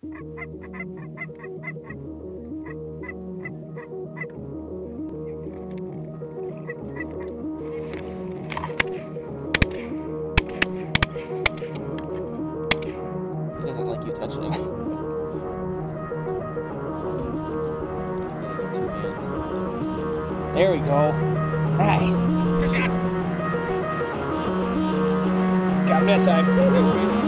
There we go. Nice. Got that time.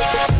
Alright,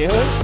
dude.